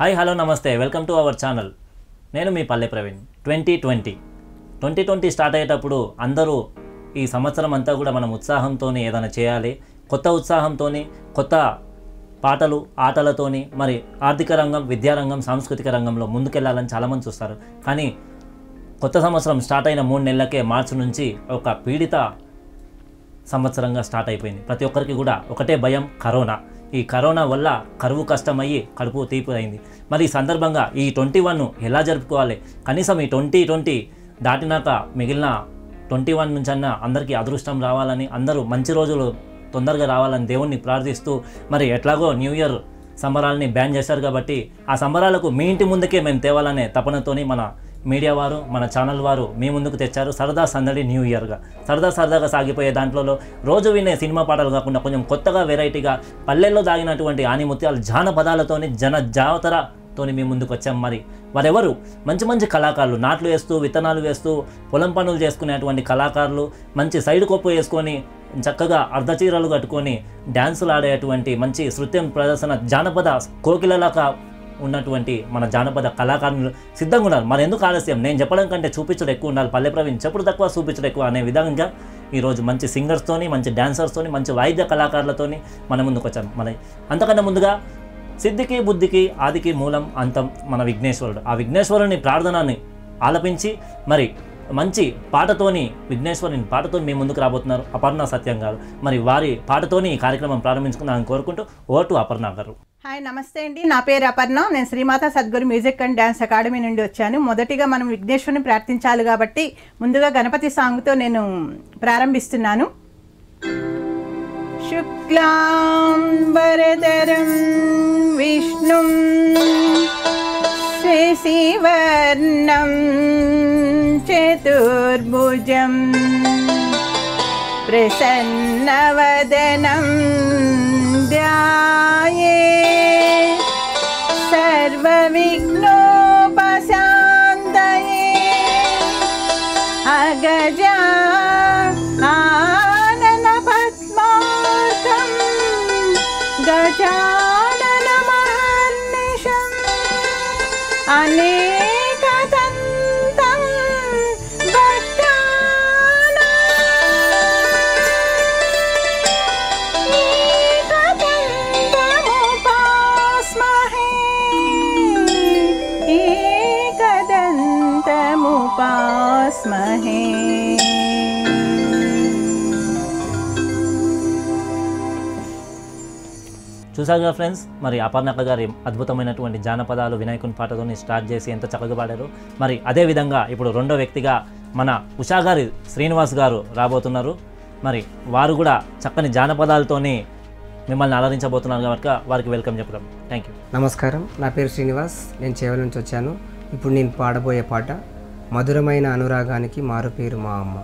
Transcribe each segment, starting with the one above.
Hi hello నమస్తే. Welcome to our channel. నేను మీ పల్లె Praveen. Twenty twenty. Twenty twenty start అయ్యేటప్పుడు అందరూ ఈ సంవత్సరం అంతా కూడా మనం ఉత్సాహంతో ఏదైనా చేయాలి. కొత్త ఉత్సాహంతో కొత్త పాటలు ఆటలతోని మరి ఆర్థిక రంగం విద్యారంగం సాంస్కృతిక రంగంలో ముందుకెళ్ళాలని చాలామంది చూస్తారు. కానీ కొత్త సంవత్సరం స్టార్ట్ అయిన మూడు నెలలకే మార్చి నుంచి ఒక పీడిత సంవత్సరంగా స్టార్ట్ అయిపోయింది. ప్రతి ఒక్కరికి కూడా ఒకటే భయం కరోనా. ఈ కరోనా వల్ల కరువు కష్టమయ్యి కడుపు తీపి అయింది మరి ఈ సందర్భంగా ఈ ట్వంటీ వన్ను ఎలా జరుపుకోవాలి? కనీసం ఈ ట్వంటీ ట్వంటీ దాటినాక మిగిలిన ట్వంటీ వన్ నుంచి అన్న అందరికీ అదృష్టం రావాలని అందరూ మంచి రోజులు తొందరగా రావాలని దేవుణ్ణి ప్రార్థిస్తూ మరి ఎట్లాగో న్యూ ఇయర్ సంబరాలని బ్యాన్ చేశారు కాబట్టి ఆ సంబరాలకు మీ ఇంటి ముందుకే మేము తేవాలనే తపనతోని మన మీడియా వారు మన ఛానల్ వారు మీ ముందుకు తెచ్చారు సరదా సందడి న్యూ ఇయర్గా. సరదా సరదాగా సాగిపోయే దాంట్లో రోజు వినే సినిమా పాటలు కాకుండా కొంచెం కొత్తగా వెరైటీగా పల్లెల్లో దాగినటువంటి ఆనిముత్యాలు జానపదాలతోని జన జాతరతోని మీ ముందుకు వచ్చాం మరి. వారెవరు? మంచి మంచి కళాకారులు. నాట్లు వేస్తూ విత్తనాలు వేస్తూ పొలం పనులు చేసుకునేటువంటి కళాకారులు మంచి సైడ్ కొప్పు వేసుకొని చక్కగా అర్ధచీరలు కట్టుకొని డ్యాన్సులు ఆడేటువంటి మంచి నృత్యం ప్రదర్శన జానపద కోకిలలాగా ఉన్నటువంటి మన జానపద కళాకారులు సిద్ధంగా ఉన్నారు. మరి ఎందుకు ఆలస్యం? నేను చెప్పడం కంటే చూపించడం ఎక్కువ ఉండాలి. పల్లె ప్రవీణ్ చెప్పుడు తక్కువ చూపించడం ఎక్కువ అనే విధంగా ఈరోజు మంచి సింగర్స్తోని మంచి డ్యాన్సర్స్తోని మంచి వాయిద్య కళాకారులతోని మన ముందుకు వచ్చాను మన అంతకన్నా ముందుగా సిద్ధికి బుద్ధికి ఆదికి మూలం అంతం మన విఘ్నేశ్వరుడు. ఆ విఘ్నేశ్వరుని ప్రార్థనని ఆలపించి మరి మంచి పాటతోని విఘ్నేశ్వరుని పాటతో మీ ముందుకు రాబోతున్నారు. అపర్ణ సత్యం గారు. మరి వారి పాటతోని ఈ కార్యక్రమం ప్రారంభించుకుందామని కోరుకుంటూ ఓటు అపర్ణ గారు. హాయ్ నమస్తే అండి. నా పేరు అపర్ణ. నేను Srimata Sadguru music and dance academy నుండి వచ్చాను. మొదటిగా మనం విఘ్నేశ్వరుని ప్రార్థించాలి కాబట్టి ముందుగా గణపతి సాంగ్తో నేను ప్రారంభిస్తున్నాను. శుక్లాంబరధరం విష్ణుం శశివర్ణం చతుర్భుజం ప్రసన్నవదనం सर्वविघ्न ఏకదంతముపాస్మహే చూసారు కదా ఫ్రెండ్స్ మరి అపర్ణక గారి అద్భుతమైనటువంటి జానపదాలు వినాయకుని పాటతోని స్టార్ట్ చేసి ఎంత చక్కగా పాడారు. మరి అదే విధంగా ఇప్పుడు రెండో వ్యక్తిగా మన ఉషా గారి శ్రీనివాస్ గారు రాబోతున్నారు. మరి వారు కూడా చక్కని జానపదాలతోని మిమ్మల్ని అలరించబోతున్నారు కాబట్టి వారికి వెల్కమ్ చెప్పడం. థ్యాంక్ యూ నమస్కారం. నా పేరు శ్రీనివాస్. నేను చేవల నుంచి వచ్చాను. ఇప్పుడు నేను పాడబోయే పాట మధురమైన అనురాగానికి మారుపేరు మా అమ్మ.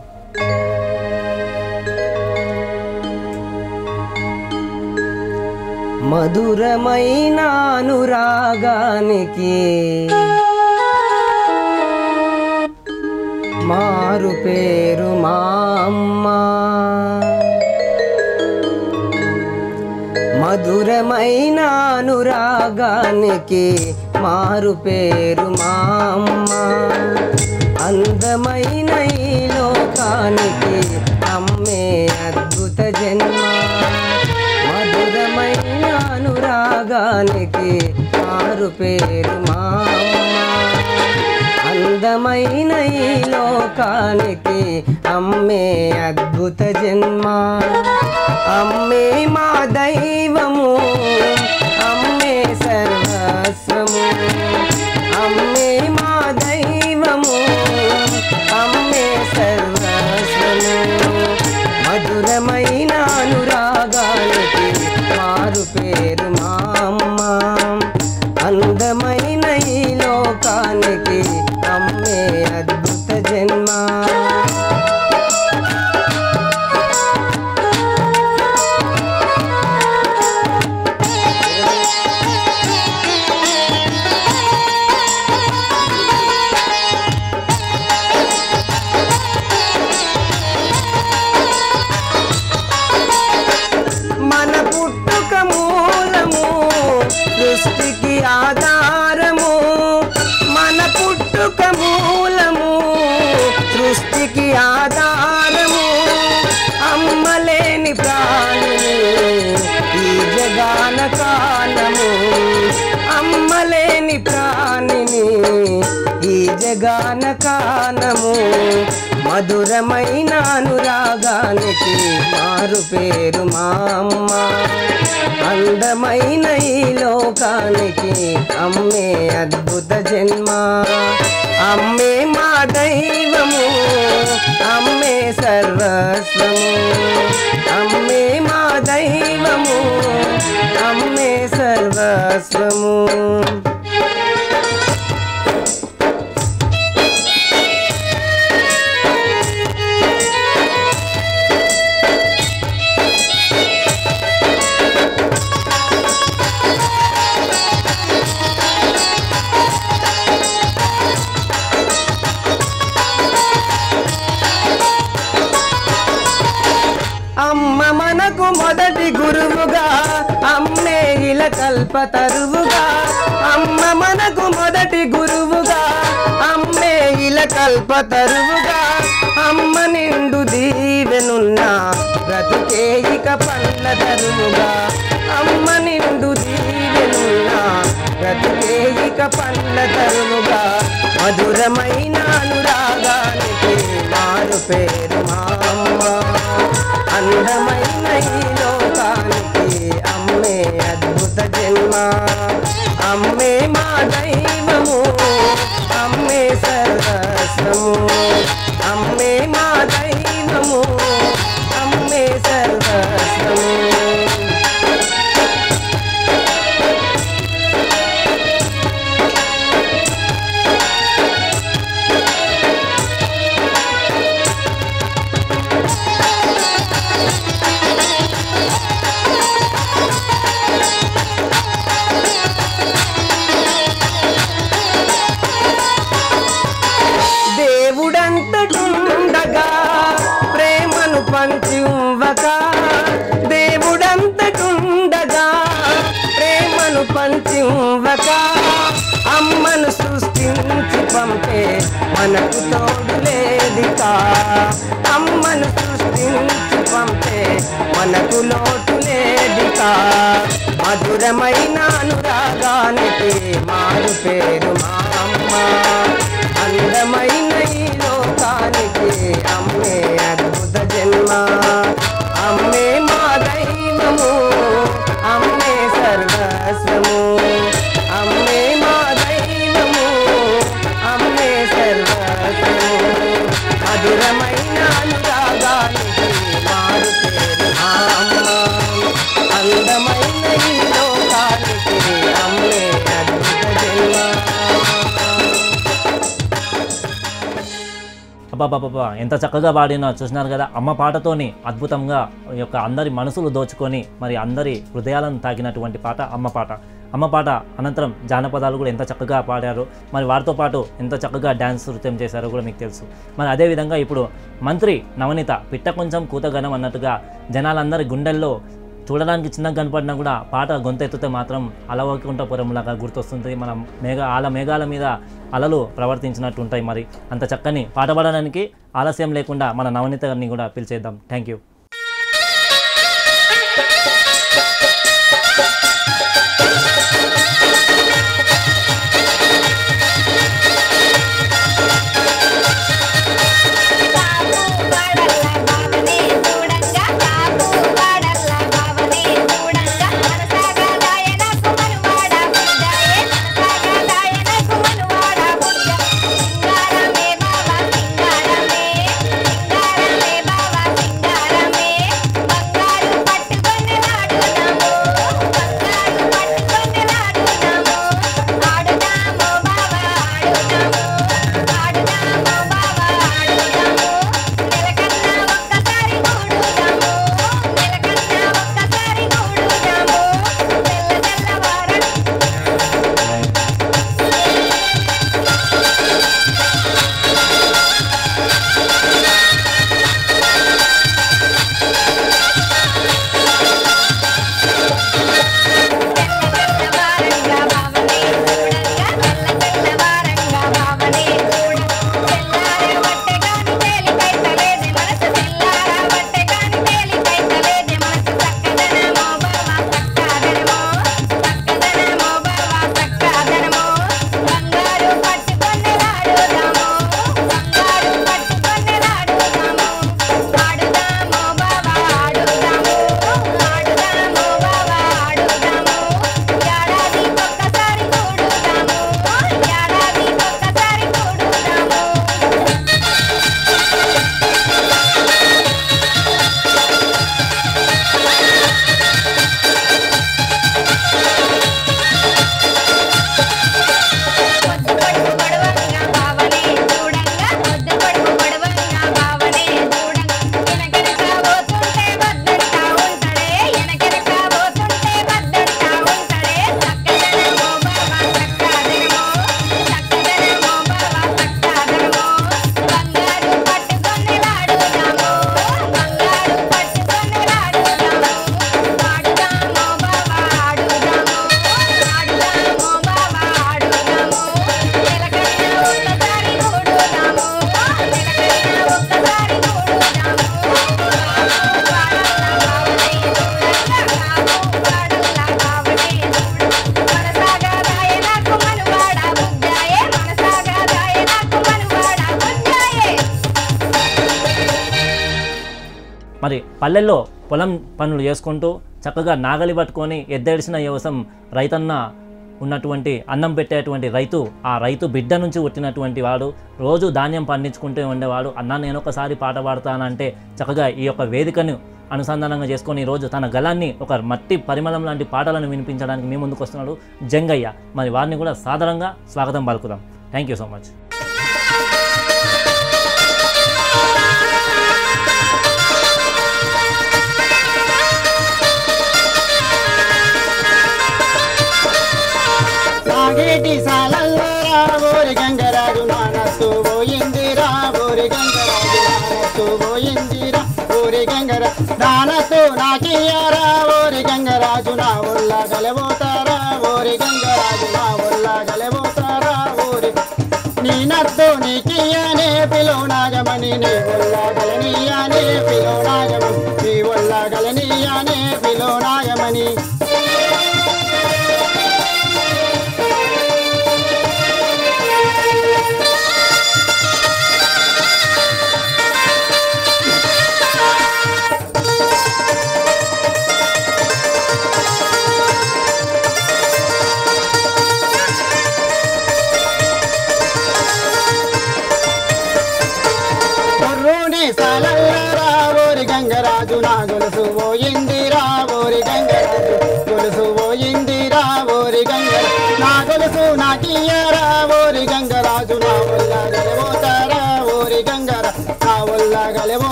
మధురమైన అనురాగానికి మారు పేరు మా అమ్మ. మధురమైన అనురాగానికి మారు పేరు మా అమ్మ. అందమైన ఈ లోకానికి అమ్మే అద్భుత జన్మ. మధురమైన అనురాగానికి ఆరు పేరు మా అందమైన ఈ లోకానికి అమ్మే అద్భుత జన్మ. అమ్మే మా దైవము. మధురమైన అనురాగానికి మారు పేరు మా అమ్మ అందమైన ఈ లోకానికి అమ్మే అద్భుత జన్మ. అమ్మే మా దైవము అమ్మే సర్వస్వము. అమ్మే మా దైవము అమ్మే సర్వస్వము. తరువుగా అమ్మ మనకు మొదటి గురువుగా అమ్మే ఇల కల్ప తరువుగా అమ్మ నిండు దీవెనున్న బ్రతుకే ఇక పండ్ల తరువుగా అమ్మ నిండు దీవెనున్న బ్రతుకే ఇక పండ్ల తరువుగా మధురమైన అనురాగానికి మారు పేరు మా అమ్మ. అందమైన ఎంత చక్కగా పాడినో చూసినారు కదా. అమ్మ పాటతోని అద్భుతంగా ఈ యొక్క అందరి మనసులు దోచుకొని మరి అందరి హృదయాలను తాకినటువంటి పాట అమ్మ పాట. అమ్మ పాట అనంతరం జానపదాలు కూడా ఎంత చక్కగా పాడారు. మరి వారితో పాటు ఎంత చక్కగా డ్యాన్స్ నృత్యం చేశారో కూడా మీకు తెలుసు. మరి అదేవిధంగా ఇప్పుడు మంత్రి నవనీత పిట్ట కొంచెం కూతగనం అన్నట్టుగా జనాలందరి గుండెల్లో చూడడానికి చిన్నగా కనపడినా కూడా పాట గొంతెత్తితే మాత్రం అలవకుంటపురంలాగా గుర్తొస్తుంది. మనం మేఘ ఆల మేఘాల మీద అలలు ప్రవర్తించినట్టు ఉంటాయి మరి. అంత చక్కని పాట పాడడానికి ఆలస్యం లేకుండా మన నవనీత గారిని కూడా పిలిచేద్దాం. థ్యాంక్ యూ పల్లెల్లో పొలం పనులు చేసుకుంటూ చక్కగా నాగలి పట్టుకొని ఎద్దడిసిన వ్యవసాయం రైతన్న ఉన్నటువంటి అన్నం పెట్టేటువంటి రైతు ఆ రైతు బిడ్డ నుంచి పుట్టినటువంటి వాడు రోజు ధాన్యం పండించుకుంటూ ఉండేవాడు. అన్న నేను ఒకసారి పాట పాడతానంటే చక్కగా ఈ యొక్క వేదికను అనుసంధానంగా చేసుకొని ఈరోజు తన గలాన్ని ఒక మట్టి పరిమళం లాంటి పాటలను వినిపించడానికి మీ ముందుకు వస్తున్నాడు జంగయ్య. మరి వారిని కూడా సాధారణంగా స్వాగతం పలుకుదాం. థ్యాంక్ యూ సో మచ్ సాగేటి సాలల్లో రాబోరి గంగరాజు నానస్తూ పోయింది రాబోరి గంగరాజు నానస్తూ పోయింది ఓరి గంగర నానస్తూ నాకియారా ఓరి గంగరాజు నా ఒళ్ళ గలబోతారా ఓరి గంగరాజు నా ఒళ్ళ గలబోతారా ఓరి నీ నత్తు నీకియనే పిలో నాగమని నీ ఒళ్ళ గలనీయానే పిలో నాగమని నీ ఒళ్ళ గలనీయానే పిలో నాగ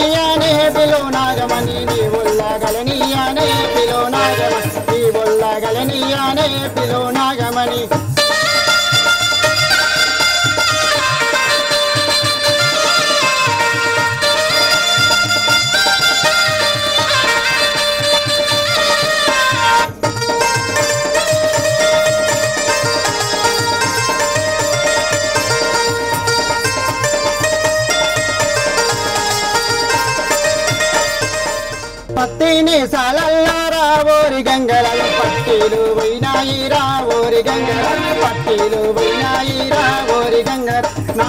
मैया ने नागमन నాయిరా ఓరి రావోరి నా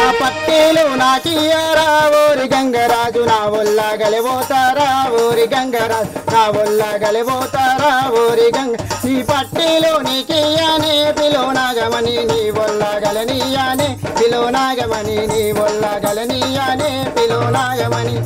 ఆ పట్టీలు నాకియరా ఓరి గంగరాజు నా ఒళ్ళ గలిపోతారా ఓరి గంగరాజు నా ఒళ్ళ గలిపోతారా ఓరి గంగ నీ పట్టీలు నీకియనే పిలో నాగమని నీ ఒళ్ళ గలనీయనే పిలో నాగమని నీ ఒళ్ళ గలనీయనే పిలో నాగమని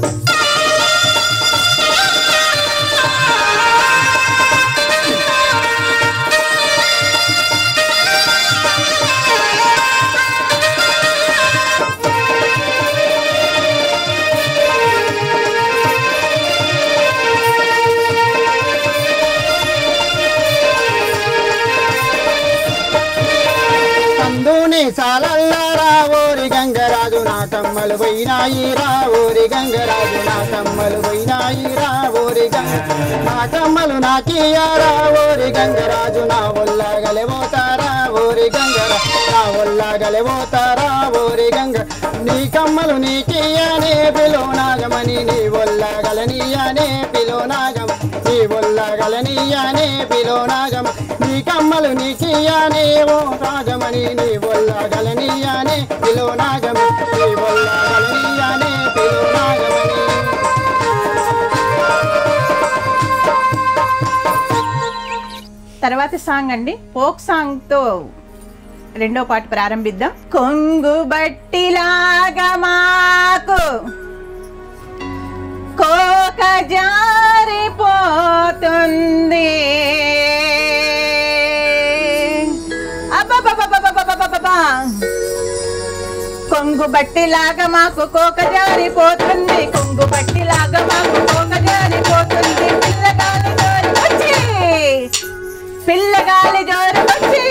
దేశాలల్లారా ఓరి గంగరాజు నా కమ్మలు పోయినాయి రా ఓరి గంగరాజు నా కమ్మలు పోయినాయి రా ఓరి గంగ నా కమ్మలు నాకియారా ఓరి గంగరాజు నా ఒల్లగలిపోతారా ఓరి గంగరా నా ఒల్లగలిపోతారా ఓరి గంగ నీ కమ్మలు నీకియానే పిలో నాగమని నీ ఒల్లగలనియానే పిలో నాగ నీ పిలో నాగమ నీ కమ్మలు నీకియనే ఓ రాజమణి. నీ ఒళ్ళ పిలో నాగమ నీ ఒళ్ళ పిలో నాగమణి. తర్వాతి సాంగ్ అండి. ఫోక్ సాంగ్తో రెండో పాట ప్రారంభిద్దాం. కొంగు బట్టిలాగా మాకు కోక పోతుంది కొంగు బట్టి లాగా మాకు కోక జారిపోతుంది కొంగు బట్టిలాగా మాకు కోక జారిపోతుంది పిల్లగాలి జోరు వచ్చి పిల్లగాలి జోరు వచ్చి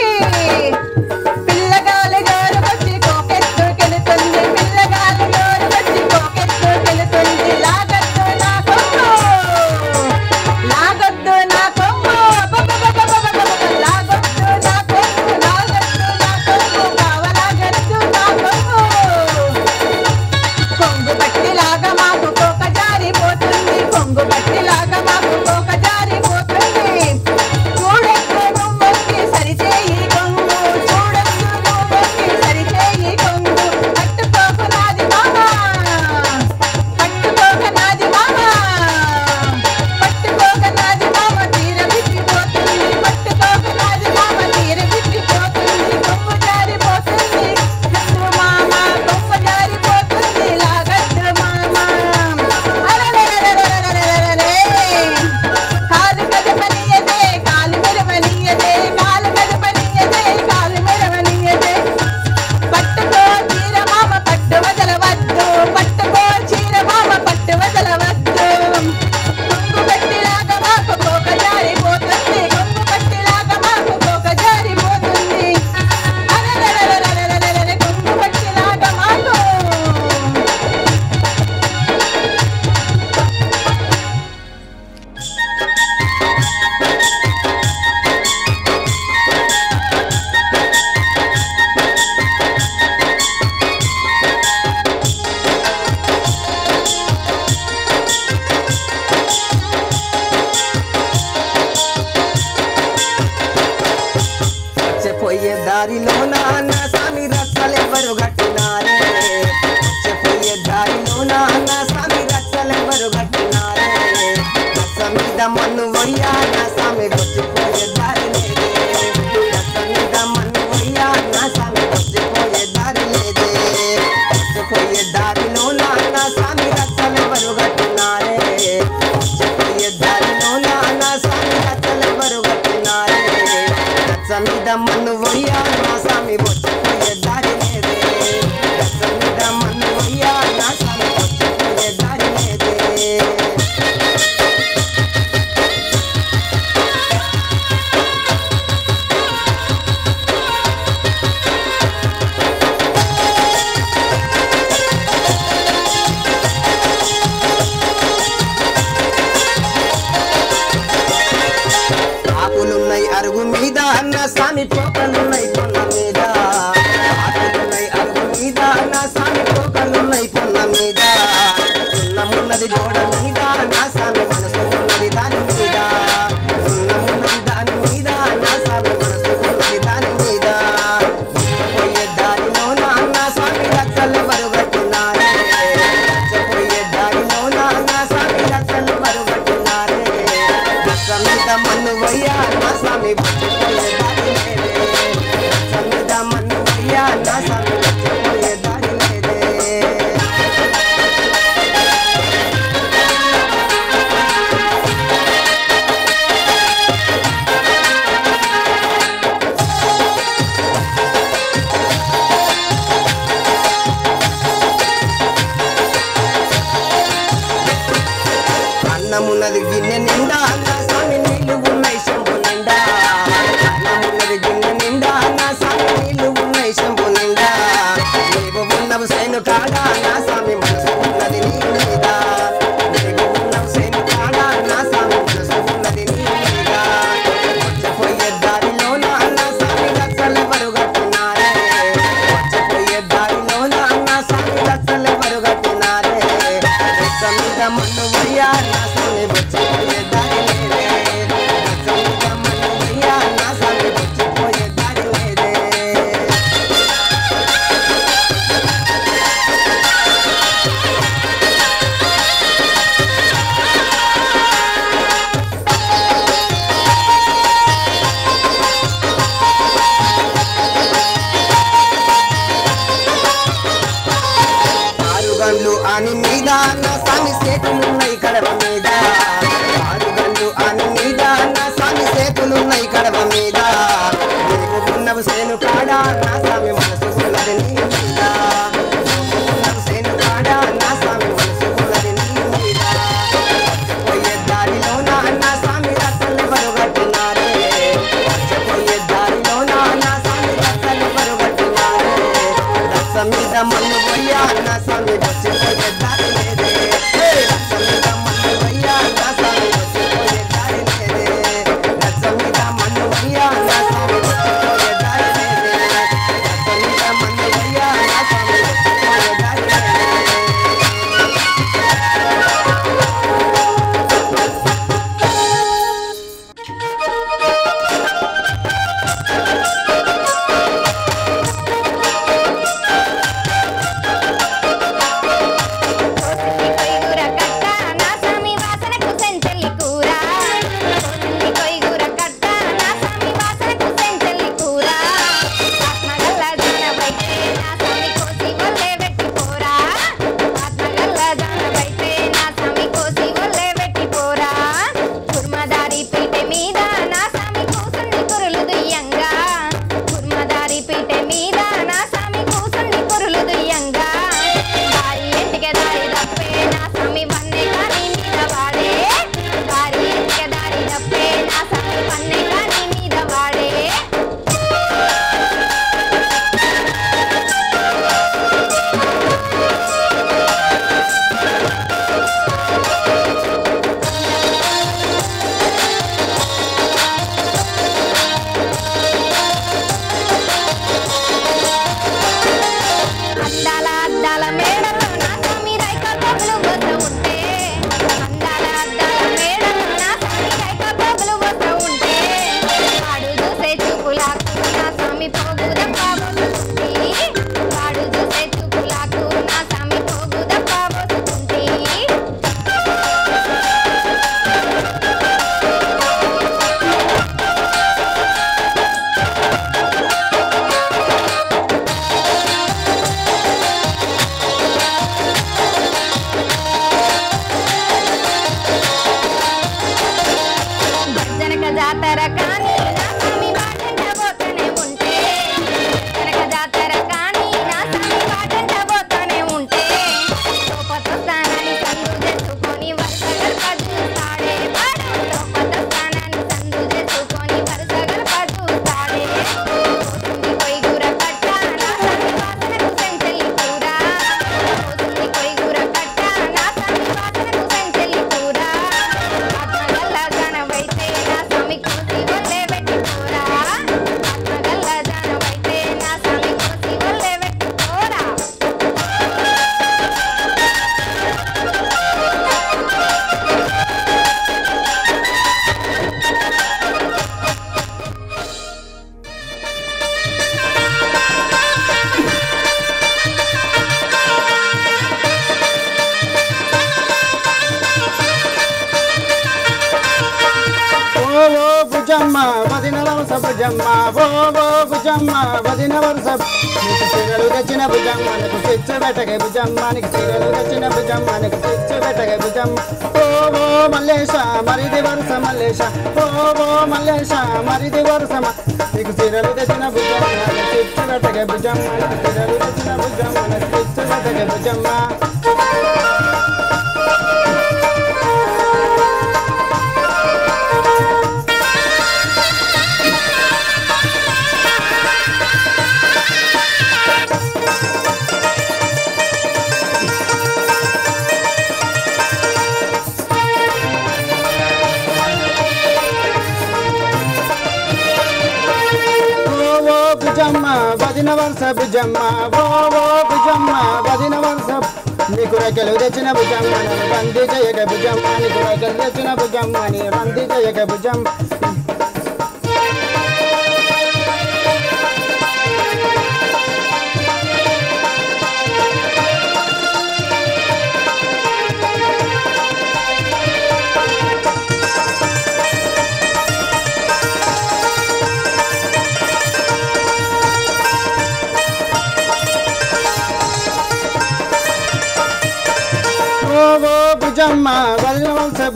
Sami da manu voya, sami bocha kuya da అన్నమున్నది విన్నె నిండా స్వామి నీళ్ళు ఉన్నాయి समीर मन भैया ना समीर बच्चे పిచ్చు భుజం మనకి చీరలు తెచ్చిన భుజమ్మానికి పిచ్చు పెట్టగే భుజం. ఓ ఓ మల్లేశ మరిది వరుస మల్లేశ. ఓ ఓ మల్లేశ మరిది వరుస నీకు చీరలు తెచ్చిన భుజం పిచ్చు పెట్టగే మనకి చీరలు తెచ్చిన భుజమ్మానికి పిచ్చు పెట్టగే భుజమ్మ. వదిన వరుస భుజమ్మ ఓ ఓ భుజమ్మ వదిన వరుస. నీకు రెక్కలు తెచ్చిన భుజమ్మ నన్ను బంది చేయక భుజమ్మ. నీకు రెక్కలు తెచ్చిన భుజమ్మ నీ బంది చేయక భుజమ్మ.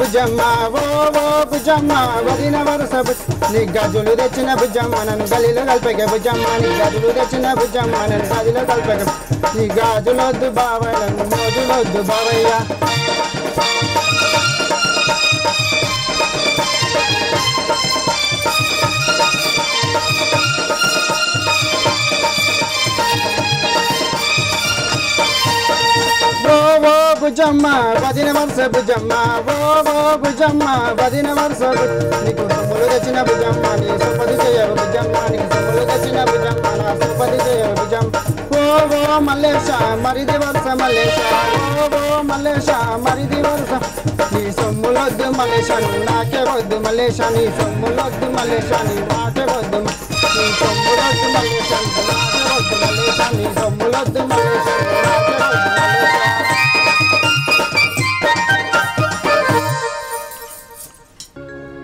భుజమ్మ ఓ ఓ భుజమ్మ వదిన వరస భుజ నీ గజులు తెచ్చిన భుజమ్మ నన్ను గలిలో కల్పక భుజమ్మ నీ గజులు తెచ్చిన భుజమ్మ నన్ను గదిలో కల్పక నీ గాజులొద్దు బావయ్య నన్ను మోజులొద్దు బావయ్య. భుజమ్మ వదిన వరుస భుజమ్మ ఓ ఓ భుజమ్మ వదిన వరుస నీకు సొమ్ములు తెచ్చిన భుజమ్మ నీ సొప్పది చేయవు భుజమ్మ నీకు సొమ్ములు తెచ్చిన భుజమ్మ నా సొప్పది చేయవు భుజమ్మ. ఓ ఓ మల్లేశ మరిది వరుస మల్లేశ ఓ ఓ మల్లేశ మరిది వరుస. నీ సొమ్ములొద్దు మల్లేశ నాకే వద్దు మల్లేశ నీ సొమ్ములొద్దు మల్లేశ నీ నాకే వద్దు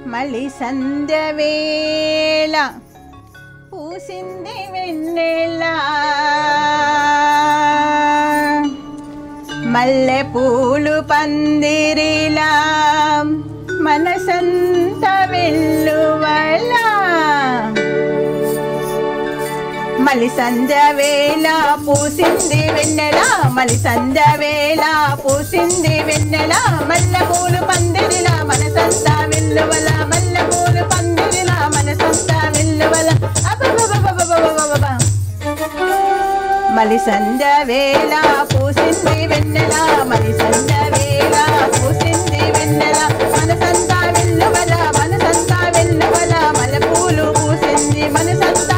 మళ్ళీ సంధ్యవేళ పూసింది వెన్నెల. మల్లె పూలు పందిరిలా మనసన్ మలి సంజవేళ పూసింది వెన్నెల మలి సంజవేళ పూసింది వెన్నెల మల్ల మల్లెపూలు పందిరిల మనసంతా వెల్లువల మల్లెపూలు పందిరిల మనసంతా విల్లువల. మలి సంజవేళ పూసింది వెన్నెల మలి సంజవేళ పూసింది వెన్నెల. మనసంతా వెల్లువల మనసంతా వెల్లువల మల్లెపూలు పూసింది మనసంతా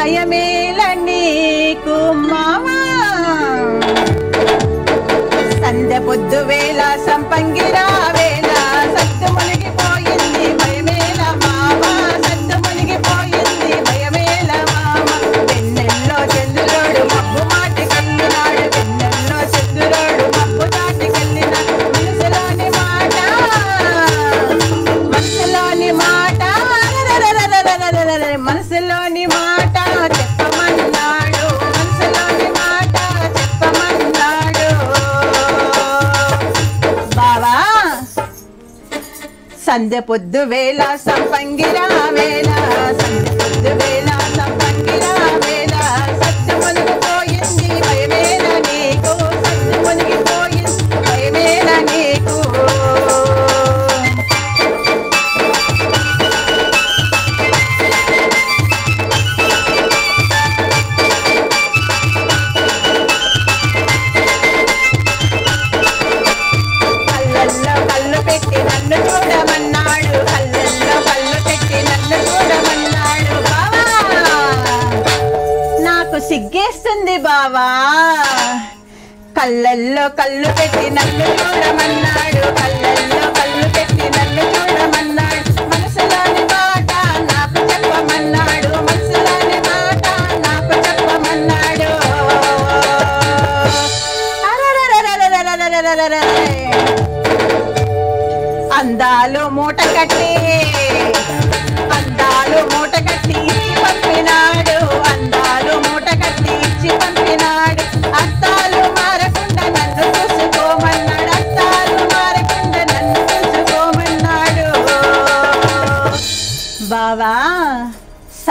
భయమేల మావా సంధ్య సంపంగిరా. సంధ్య పొద్దు వేళ సంపంగిరా వేళ సంధ్య పొద్దు వేళ कल्लू पेटी नल्लू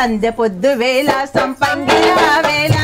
సంధ్య పొద్దు వేళ సంపంగిల వేళ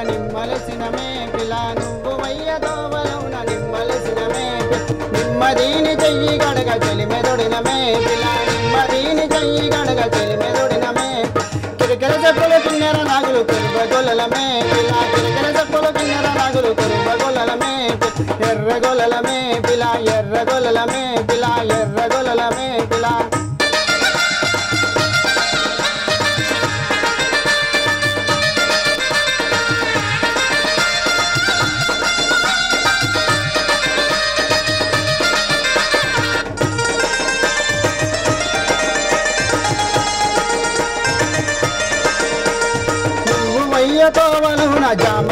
వయ్యదోవలవున నిమ్మలసిన మేపిల నువ్వు వయ్యదోవలవున నిమ్మలసిన మేపి నిమ్మదీని చెయ్యి గడగ చెలిమెదొడిన మేపిల నిమ్మదీని చెయ్యి గడగ చెలిమెదొడిన మేపి కిరికిర చెప్పులు కిన్నెర నాగులు కురుబగొల్లల మేపిల కిరకిర చెప్పుల కిన్నెర నాగులు కురుబగొల్లల మేపి ఎర్రగొల్లల మేపిల ఎర్రగొల్లల మేపిల ఎర్రగొల్లల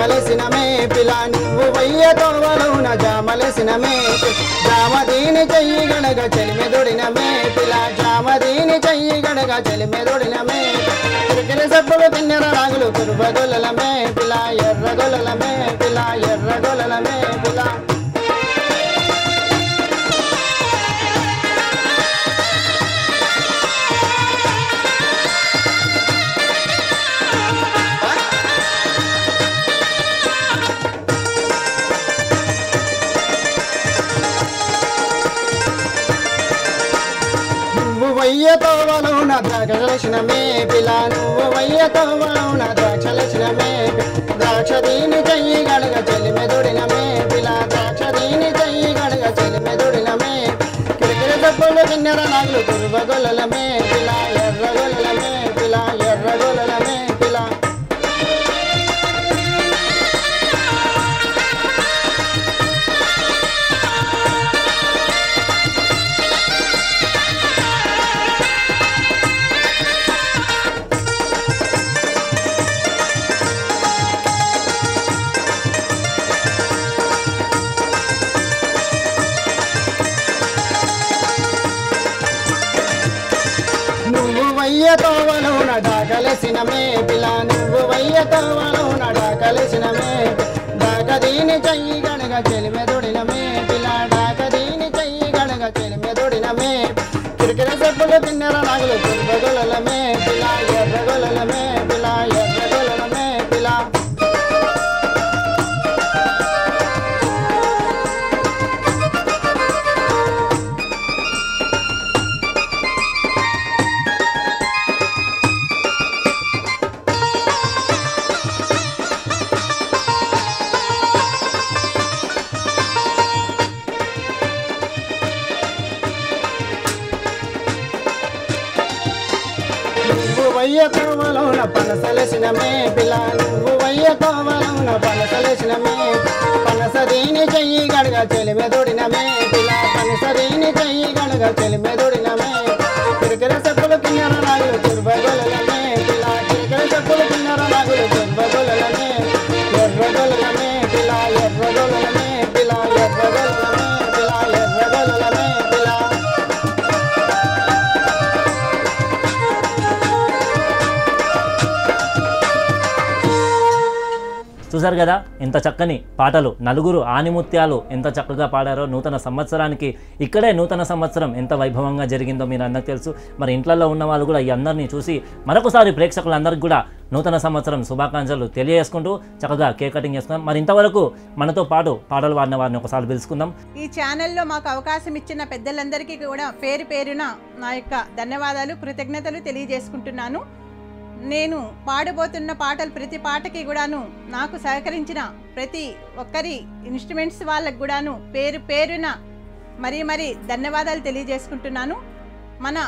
జామలసిన మేపిల నువ్వు వయ్యతోవలవున జామలసిన మేపి జామదీని చెయ్యి గడగ చెలిమెదొడిన మేపిల జామదీని చెయ్యి గడగ చెలిమెదొడిన మేపి సబ్బులు తిన్నెర రాగులు కురుబగొల్లల మేపిల ఎర్రగొల్లల మేపిల ఎర్రగొల్లల మేపిల వయ్యతోవలవున ద్రాక్షలసిన మేపిల నువ్వు వయ్యతోవలవున ద్రాక్షలసిన ద్రాక్ష దీని చెయ్యి గడగ చెలిమెదొడిన మేపిల ద్రాక్ష దీని చెయ్యి గడగ చెలిమెదొడిన మేపి తప్పులు కిన్నెర నాగులు కురుబగొల్లల మేపిల చెయ్యి గడగ చెలిమెదొడిన మేపిల డాక దీని చెయ్యి గడగ చెలిమెదొడిన మేపి కిరికిర చెప్పులు తిన్నెర నాగులు కుర్బగొలల మేపిల తోవలోన మే మేపిల నువ్వు వయ్య తోవలోన పనసలసిన మే పనసదీని చెయ్యి గడగ చెలిమెదొడిన మేపిల పనసదీని చెయ్యి గడగ చెలిమెదొడిన మే కిరకిర చెప్పులు కిన్నెర నాగులు దుర్భగోలనే చూసారు కదా? ఎంత చక్కని పాటలు. నలుగురు ఆనిముత్యాలు ఎంత చక్కగా పాడారో నూతన సంవత్సరానికి ఇక్కడే నూతన సంవత్సరం ఎంత వైభవంగా జరిగిందో మీరు అందరికి తెలుసు. మరి ఇంట్లలో ఉన్న వాళ్ళు కూడా ఈ అందరినీ చూసి మరొకసారి ప్రేక్షకులందరికీ కూడా నూతన సంవత్సరం శుభాకాంక్షలు తెలియజేసుకుంటూ చక్కగా కేక్ కటింగ్ చేసుకుందాం మరి ఇంతవరకు మనతో పాటు పాటలు పాడిన వారిని ఒకసారి పిలుచుకుందాం. ఈ ఛానల్లో మాకు అవకాశం ఇచ్చిన పెద్దలందరికీ కూడా పేరు పేరున నా యొక్క ధన్యవాదాలు కృతజ్ఞతలు తెలియజేసుకుంటున్నాను. నేను పాడబోతున్న పాటలు ప్రతి పాటకి కూడాను నాకు సహకరించిన ప్రతి ఒక్కరి ఇన్స్ట్రుమెంట్స్ వాళ్ళకు కూడాను పేరు పేరున మరీ మరీ ధన్యవాదాలు తెలియజేసుకుంటున్నాను. మన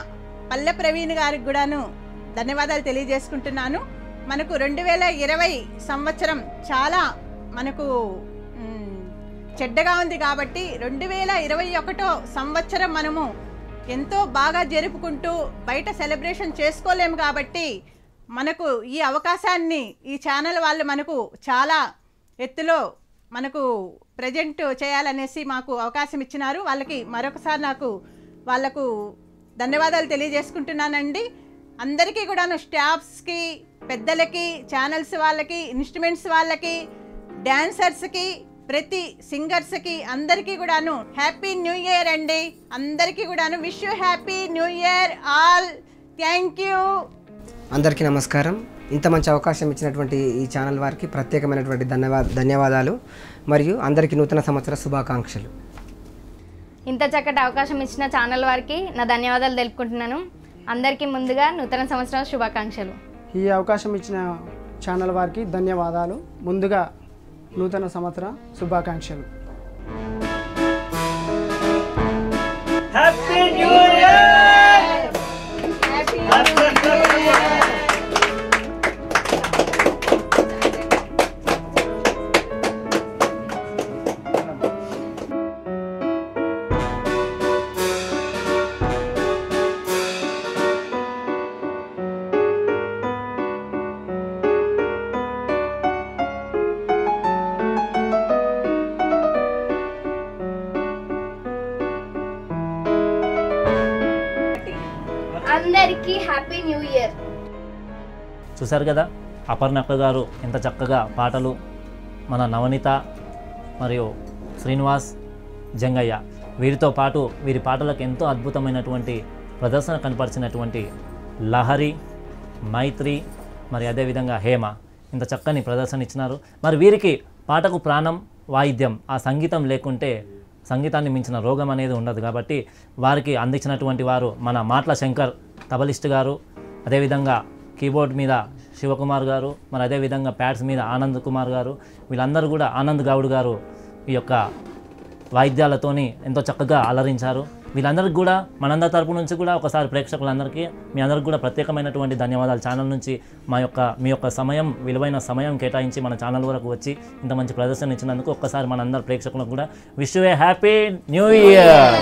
పల్లె ప్రవీణ్ గారికి కూడాను ధన్యవాదాలు తెలియజేసుకుంటున్నాను. మనకు రెండు వేల ఇరవై సంవత్సరం చాలా మనకు చెడ్డగా ఉంది కాబట్టి రెండు వేల ఇరవై ఒకటో సంవత్సరం మనము ఎంతో బాగా జరుపుకుంటూ బయట సెలబ్రేషన్ చేసుకోలేము కాబట్టి మనకు ఈ అవకాశాన్ని ఈ ఛానల్ వాళ్ళు మనకు చాలా ఎత్తులో మనకు ప్రజెంట్ చేయాలనేసి మాకు అవకాశం ఇచ్చినారు. వాళ్ళకి మరొకసారి నాకు వాళ్ళకు ధన్యవాదాలు తెలియజేసుకుంటున్నానండి. అందరికీ కూడాను స్టాఫ్స్కి పెద్దలకి ఛానల్స్ వాళ్ళకి ఇన్స్ట్రుమెంట్స్ వాళ్ళకి డ్యాన్సర్స్కి ప్రతి సింగర్స్కి అందరికీ కూడాను హ్యాపీ న్యూ ఇయర్ అండి. అందరికీ కూడాను wish you happy new year all. Thank you. అందరికీ నమస్కారం. ఇంత మంచి అవకాశం ఇచ్చినటువంటి ఈ ఛానల్ వారికి ప్రత్యేకమైనటువంటి ధన్యవాద ధన్యవాదాలు మరియు అందరికీ నూతన సంవత్సర శుభాకాంక్షలు. ఇంత చక్కటి అవకాశం ఇచ్చిన ఛానల్ వారికి నా ధన్యవాదాలు తెలుపుకుంటున్నాను. అందరికీ ముందుగా నూతన సంవత్సరం శుభాకాంక్షలు. ఈ అవకాశం ఇచ్చిన ఛానల్ వారికి ధన్యవాదాలు. ముందుగా నూతన సంవత్సర శుభాకాంక్షలు. అందరికీ చూశారు కదా? అపర్ణక్క గారు ఎంత చక్కగా పాటలు మన నవనీత మరియు శ్రీనివాస్ జంగయ్య వీరితో పాటు వీరి పాటలకు ఎంతో అద్భుతమైనటువంటి ప్రదర్శన కనపరిచినటువంటి లహరి మైత్రి మరి అదేవిధంగా హేమ ఇంత చక్కని ప్రదర్శన ఇచ్చినారు. మరి వీరికి పాటకు ప్రాణం వాయిద్యం ఆ సంగీతం లేకుంటే సంగీతాన్ని మించిన రోగం అనేది ఉండదు కాబట్టి వారికి అందించినటువంటి వారు మన మాటల శంకర్ తబలిస్ట్ గారు అదేవిధంగా కీబోర్డ్ మీద శివకుమార్ గారు మరి అదేవిధంగా ప్యాడ్స్ మీద ఆనంద్ కుమార్ గారు వీళ్ళందరూ కూడా ఆనంద్ గౌడ్ గారు ఈ యొక్క వాయిద్యాలతోని ఎంతో చక్కగా అలరించారు. వీళ్ళందరికీ కూడా మనందరి తరపు నుంచి కూడా ఒకసారి ప్రేక్షకులందరికీ మీ అందరికి కూడా ప్రత్యేకమైనటువంటి ధన్యవాదాలు. ఛానల్ నుంచి మా యొక్క మీ యొక్క సమయం విలువైన సమయం కేటాయించి మన ఛానల్ వరకు వచ్చి ఇంత మంచి ప్రదర్శన ఇచ్చినందుకు ఒక్కసారి మనందరి ప్రేక్షకులకు కూడా wish a happy new year!